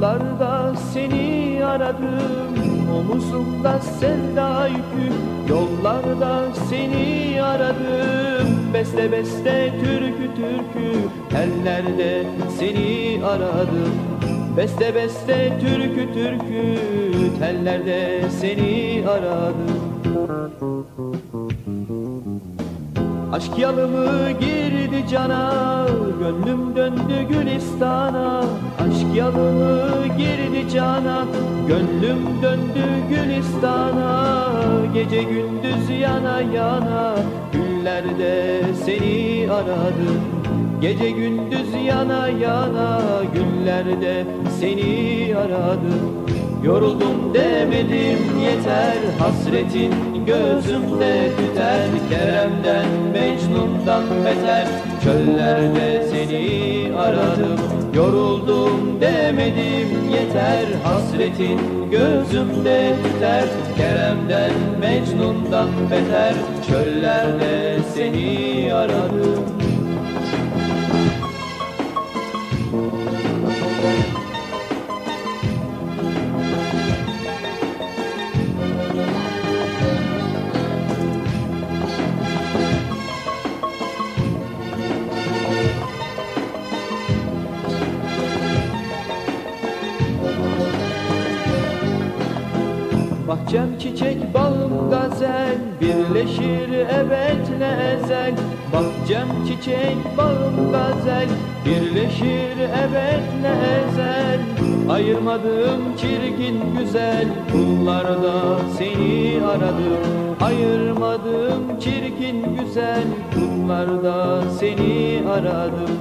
Yollarda seni aradım Omuzumda sevda yükü. Yollarda seni aradım Beste beste türkü türkü. Ellerde seni aradım Beste beste türkü türkü. Tellerde seni aradım Aşk yalımı girdi cana Gönlüm döndü Gülistan'a. Aşk yalımı girdi cana Gönlüm döndü Gülistan'a. Gece gündüz yana yana Güllerde seni aradım Gece gündüz yana yana Güllerde seni aradım Yoruldum demedim yeter Hasretin. Gözümde tüter Kerem'den Mecnun'dan beter. Çöllerde seni aradım Yoruldum demedim yeter Hasretin. Gözümde tüter Kerem'den Mecnun'dan beter. Çöllerde seni aradım Bahçem çiçek, bağım gazel Birleşir ebedle ezel Bahçem çiçek, bağım gazel Birleşir ebedle ezel Ayırmadığım çirkin güzel Kullarda seni aradım. Ayırmadığım çirkin güzel Kullarda seni aradım.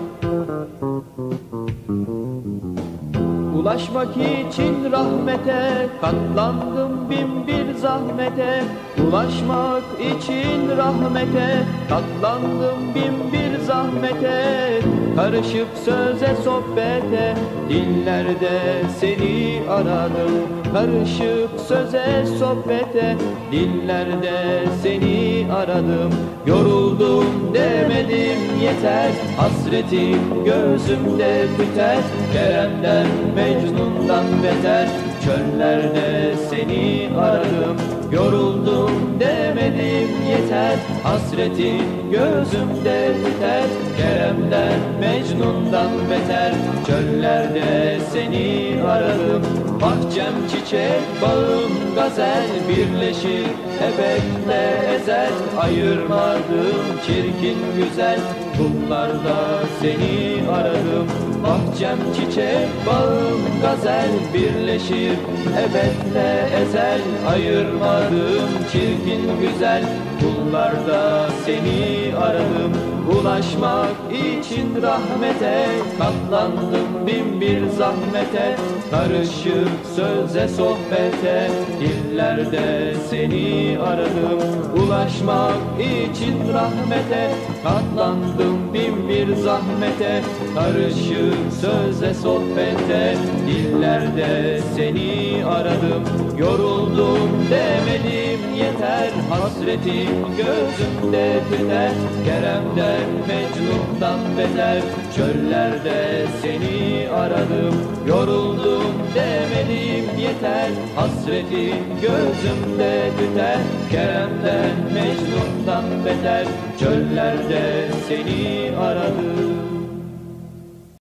Ulaşmak için rahmete katlandım bin bir zahmete Ulaşmak için rahmete. Katlandım bin bir zahmete Karışıp söze sohbete. Dillerde seni aradım Karışıp söze sohbete. Dillerde seni aradım Yoruldum demedim yeter. Hasretim gözümde tüter Kerem'den Mecnun'dan beter Çöllerde seni aradım Yoruldum demedim yeter. Hasretin gözümde tüter Kerem'den Mecnun'dan beter. Çöllerde seni aradım Bahçem çiçek, bağım gazel. Birleşir ebedle ezel Ayırmadım çirkin güzel. Bunlarda seni aradım Bahçem çiçek, bağım gazel Birleşir ebedle ezel. Ayırmadım çirkin güzel Kullarda seni aradım. Ulaşmak için rahmete Katlandım bin bir zahmete. Karışık söze sohbete Dillerde seni aradım. Ulaşmak için rahmete Katlandım bin bir zahmete. Karışık söze sohbete Dillerde seni aradım. Yoruldum demedim yeter Hasretim gözümde tüter. Kerem'den Mecnun'dan beter Çöllerde seni aradım. Yoruldum demedim yeter Hasretim gözümde tüter. Kerem'den Mecnun'dan beter Çöllerde seni aradım